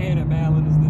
Hannah Mallon is the